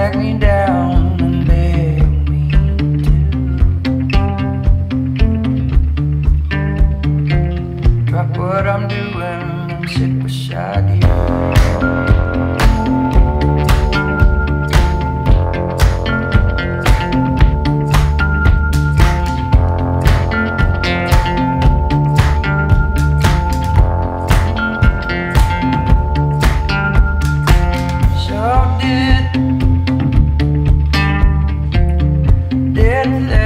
drag me down and beg me to drop what I'm doing and sit beside you. let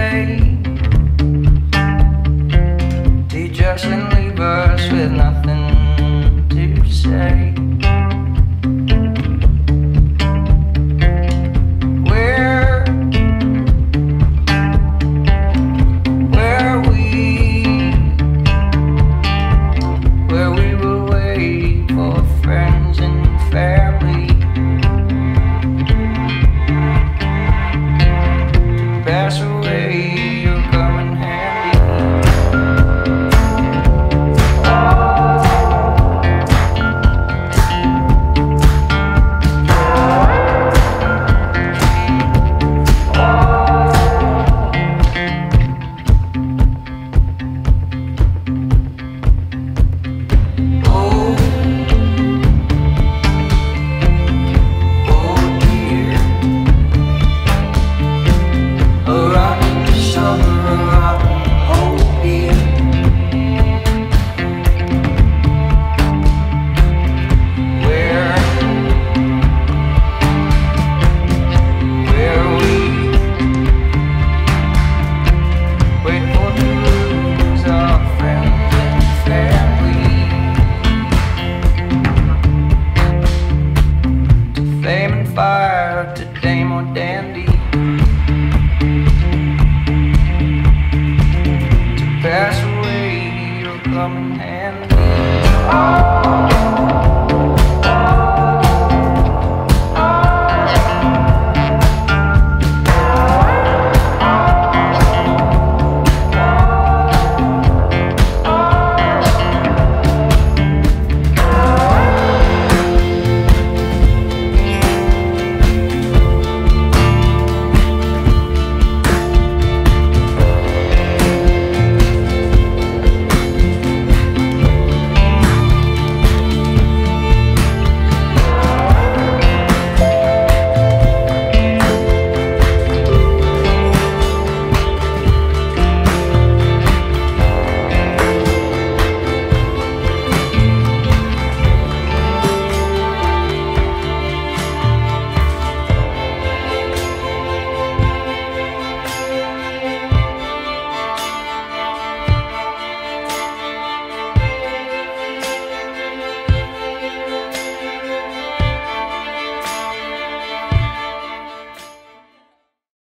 her to Dame or Dandy. To pass away, you'll come in handy.